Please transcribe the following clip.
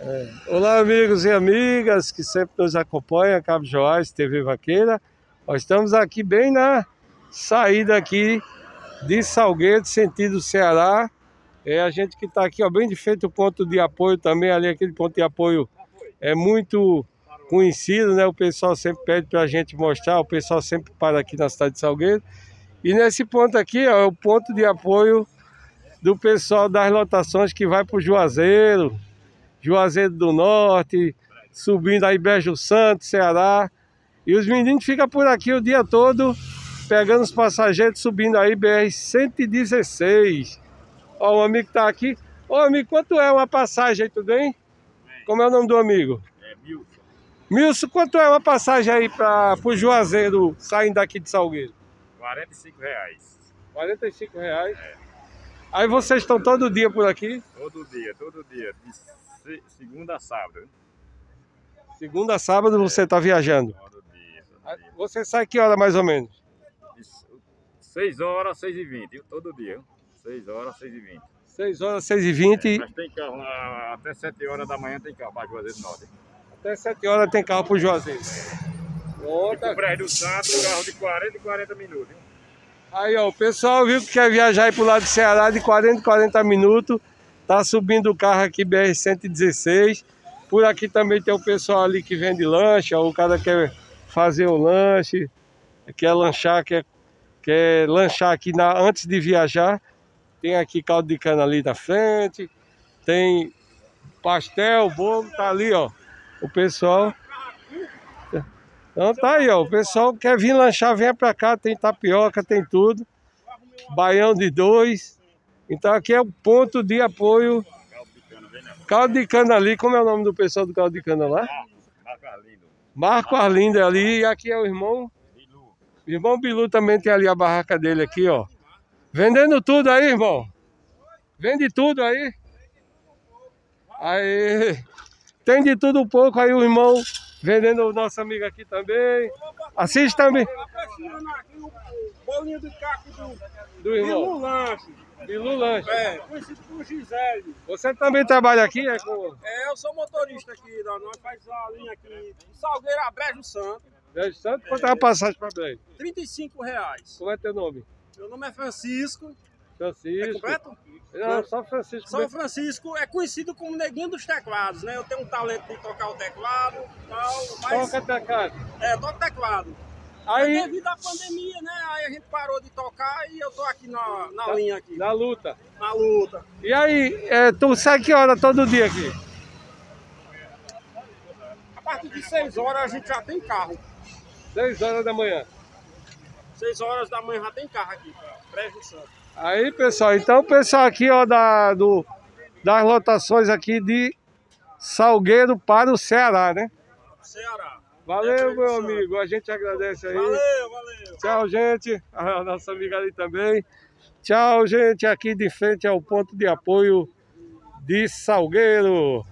É. Olá, amigos e amigas que sempre nos acompanham, Cabo Joás, TV Vaqueira. Nós estamos aqui bem na saída aqui de Salgueiro, sentido Ceará. É a gente que está aqui, ó, bem de frente o ponto de apoio também, ali aquele ponto de apoio é muito conhecido, né? O pessoal sempre pede para a gente mostrar, o pessoal sempre para aqui na cidade de Salgueiro. E nesse ponto aqui, ó, é o ponto de apoio do pessoal das lotações que vai para o Juazeiro, Juazeiro do Norte, subindo aí Brejo Santo, Ceará. E os meninos ficam por aqui o dia todo, pegando os passageiros, subindo aí BR-116. Ó, o amigo que tá aqui. Ô, amigo, quanto é uma passagem aí, tudo bem? Como é o nome do amigo? É Milson. Milson, quanto é uma passagem aí para o Juazeiro, saindo daqui de Salgueiro? 45 reais. 45 reais? É. Aí vocês estão todo dia por aqui? Todo dia, todo dia. De segunda a sábado. Segunda a sábado você está viajando? Todo dia, todo dia. Você sai que hora mais ou menos? 6 horas, 6 e 20, todo dia. 6 horas, 6 e 20. 6 horas, 6 e 20. É, mas tem carro lá, até 7 horas da manhã tem carro para Juazeiro Norte. Até 7 horas tem carro para Juazeiro. Outra. Prédio do Santo, carro de 40 e 40 minutos. Hein? Aí, ó, o pessoal viu que quer viajar aí pro lado do Ceará de 40 e 40 minutos. Tá subindo o carro aqui BR-116. Por aqui também tem o pessoal ali que vende lanche, ó, o cara quer fazer um lanche, quer lanchar, quer, quer lanchar aqui na, antes de viajar. Tem aqui caldo de cana ali na frente, tem pastel, bolo, tá ali, ó. O pessoal. Então tá aí, ó. O pessoal quer vir lanchar, vem pra cá, tem tapioca, tem tudo. Baião de dois. Então aqui é o ponto de apoio. Caldo de cana ali, como é o nome do pessoal do caldo de cana lá? Marco Arlindo. Marco Arlindo ali, e aqui é o irmão. Bilu. Irmão Bilu também tem ali a barraca dele aqui, ó. Vendendo tudo aí, irmão. Vende tudo aí. Aí. Tem de tudo um pouco aí o irmão vendendo o nosso amigo aqui também. Assiste também. Bolinho do caco do, do irmão. Bilu Lanche. Bilu Lanche. É, conhecido por Gisele. Você também trabalha aqui? É, com... é eu sou motorista aqui, nós faz a linha aqui Salgueiro a Brejo Santo. Brejo Santo? Quanto é a passagem para Brejo? 35 reais. Como é teu nome? Meu nome é Francisco. Francisco. É completo? Não, só Francisco. São Francisco é conhecido como neguinho dos teclados, né? Eu tenho um talento de tocar o teclado tal, mas... Toca teclado? É, toco teclado. Aí... devido à pandemia, né? Aí a gente parou de tocar e eu tô aqui na, na linha aqui. Na luta. Na luta. E aí, é, tu sai que hora todo dia aqui? A partir de 6 horas a gente já tem carro. 6 horas da manhã? 6 horas da manhã já tem carro aqui, Brejo Santo. Aí, pessoal, então o pessoal aqui, ó, da, do, das lotações aqui de Salgueiro para o Ceará, né? Ceará. Valeu, meu amigo. A gente agradece aí. Valeu, valeu. Tchau, gente. A nossa amiga ali também. Tchau, gente. Aqui de frente ao ponto de apoio de Salgueiro.